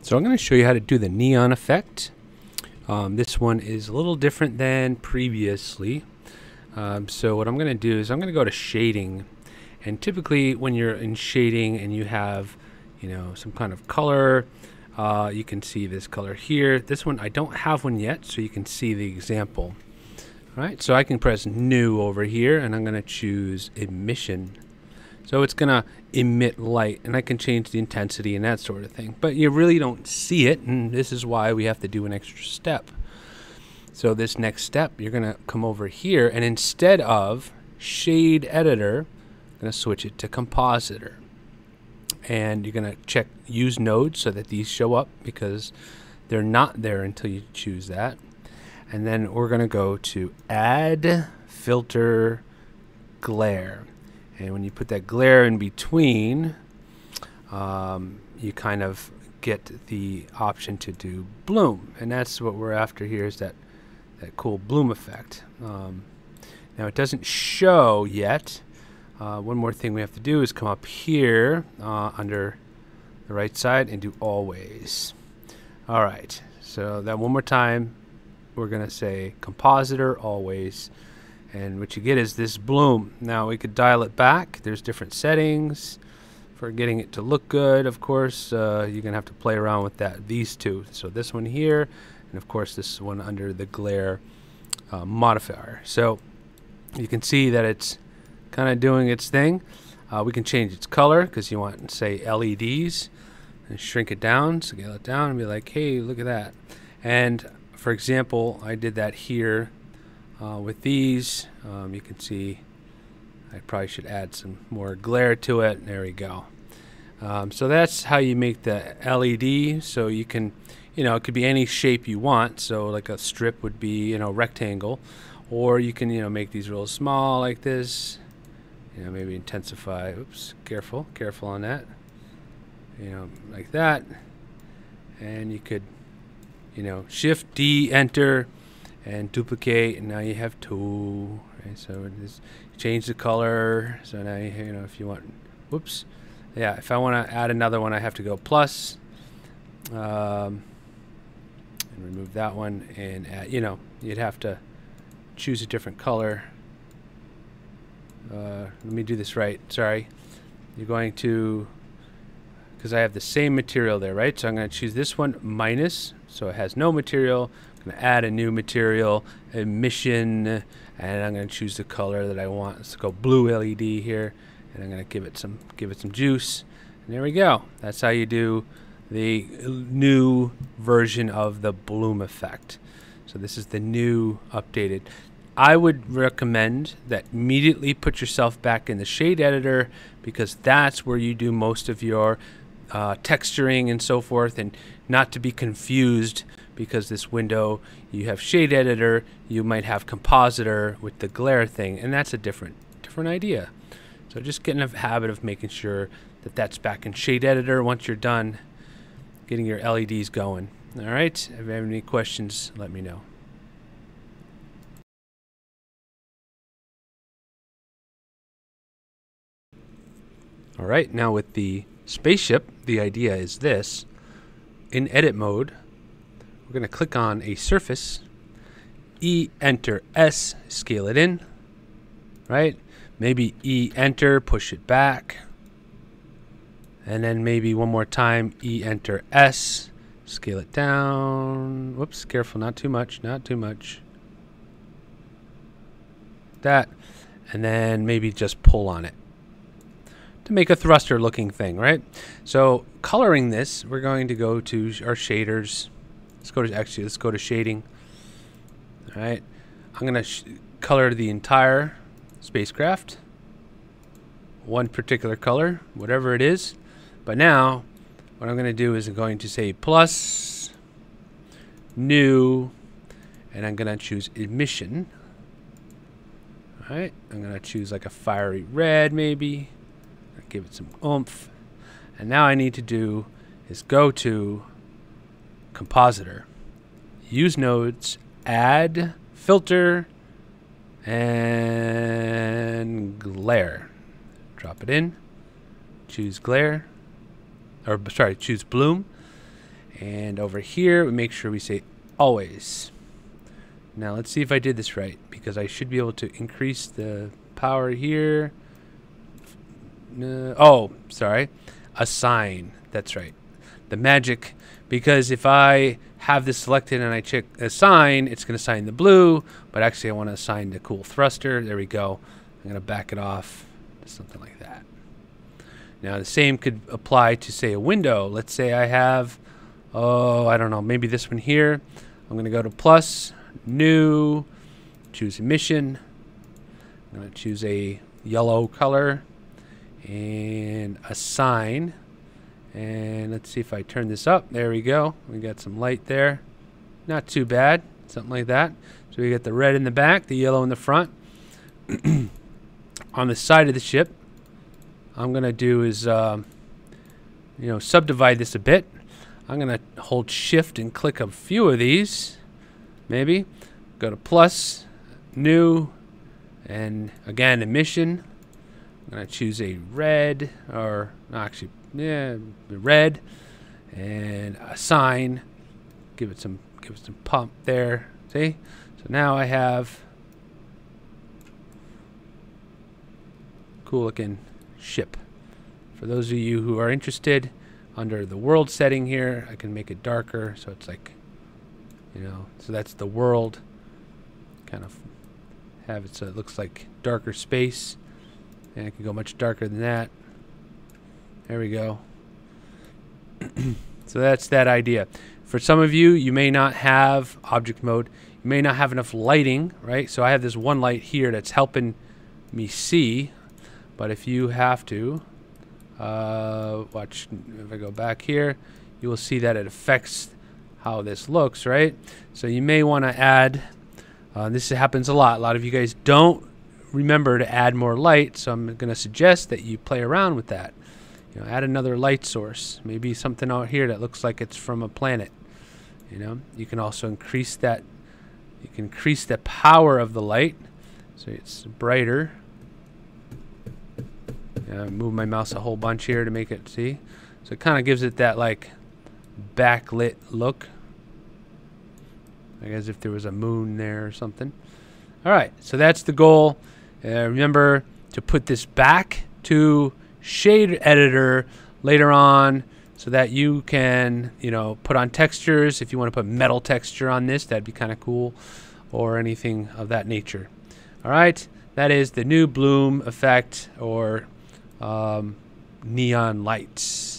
So I'm going to show you how to do the neon effect. Um, this one is a little different than previously. Um, so what I'm going to do is I'm going to go to shading. And typically when you're in shading and you have, you know, some kind of color, uh, you can see this color here. This one, I don't have one yet, so you can see the example. All right, so I can press new over here and I'm going to choose emission. So it's going to emit light and I can change the intensity and that sort of thing. But you really don't see it and this is why we have to do an extra step. So this next step, you're going to come over here and instead of shade editor, I'm going to switch it to compositor. And you're going to check use nodes so that these show up because they're not there until you choose that. And then we're going to go to add filter glare. And when you put that glare in between, um, you kind of get the option to do bloom. And that's what we're after here is that, that cool bloom effect. Um, now it doesn't show yet. Uh, one more thing we have to do is come up here uh, under the right side and do always. All right, so that one more time, we're going to say compositor always and what you get is this bloom. Now we could dial it back. There's different settings for getting it to look good. Of course, uh, you're gonna have to play around with that. These two. So this one here, and of course this one under the glare uh, modifier. So you can see that it's kind of doing its thing. Uh, we can change its color because you want, say, LEDs, and shrink it down, scale it down, and be like, hey, look at that. And for example, I did that here uh, with these, um, you can see I probably should add some more glare to it. There we go. Um, so that's how you make the LED. So you can, you know, it could be any shape you want. So like a strip would be, you know, rectangle, or you can, you know, make these real small like this. You know, maybe intensify. Oops, careful, careful on that. You know, like that. And you could, you know, Shift D, Enter and duplicate and now you have two right? so just change the color so now you, you know if you want whoops. Yeah if I want to add another one I have to go plus um, and remove that one and add, you know you'd have to choose a different color. Uh, let me do this right sorry. You're going to because I have the same material there right? So I'm going to choose this one minus so it has no material going to add a new material, emission, and I'm going to choose the color that I want. Let's go blue LED here, and I'm going to give it some give it some juice. And there we go. That's how you do the new version of the bloom effect. So this is the new updated. I would recommend that immediately put yourself back in the shade editor because that's where you do most of your uh, texturing and so forth and not to be confused because this window you have shade editor you might have compositor with the glare thing and that's a different different idea. So just get in a habit of making sure that that's back in shade editor once you're done getting your LEDs going. All right if you have any questions let me know. All right now with the spaceship the idea is this. In edit mode we're going to click on a surface, E, enter, S, scale it in, right? Maybe E, enter, push it back. And then maybe one more time, E, enter, S, scale it down. Whoops, careful, not too much, not too much. That. And then maybe just pull on it to make a thruster looking thing, right? So coloring this, we're going to go to our shaders, Let's go to actually let's go to shading. All right, I'm gonna color the entire spacecraft one particular color, whatever it is. But now, what I'm gonna do is I'm going to say plus new, and I'm gonna choose emission. All right, I'm gonna choose like a fiery red maybe. Give it some oomph. And now I need to do is go to compositor. Use nodes, add, filter, and glare. Drop it in. Choose glare. Or sorry, choose bloom. And over here, we make sure we say always. Now let's see if I did this right because I should be able to increase the power here. Uh, oh, sorry. Assign. That's right. The magic. Because if I have this selected and I check assign, it's going to assign the blue. But actually, I want to assign the cool thruster. There we go. I'm going to back it off to something like that. Now, the same could apply to, say, a window. Let's say I have, oh, I don't know, maybe this one here. I'm going to go to plus, new, choose emission. I'm going to choose a yellow color and assign. And let's see if I turn this up. There we go. We got some light there. Not too bad. Something like that. So we got the red in the back, the yellow in the front. On the side of the ship, I'm going to do is, uh, you know, subdivide this a bit. I'm going to hold shift and click a few of these maybe. Go to plus, new, and again, emission. I'm going to choose a red, or actually, yeah, red, and assign. Give it some, give it some pump there. See? So now I have cool looking ship. For those of you who are interested, under the world setting here, I can make it darker so it's like you know so that's the world kind of have it so it looks like darker space and it can go much darker than that there we go so that's that idea for some of you you may not have object mode you may not have enough lighting right so I have this one light here that's helping me see but if you have to uh, watch if I go back here you will see that it affects how this looks, right? So you may want to add, uh, this happens a lot. A lot of you guys don't remember to add more light, so I'm going to suggest that you play around with that. You know, add another light source, maybe something out here that looks like it's from a planet. You know, you can also increase that. You can increase the power of the light, so it's brighter. Uh, move my mouse a whole bunch here to make it see. So it kind of gives it that like backlit look. Like as if there was a moon there or something. All right, so that's the goal. Uh, remember to put this back to shade editor later on so that you can, you know, put on textures. If you want to put metal texture on this, that'd be kind of cool or anything of that nature. All right, that is the new bloom effect or um, neon lights.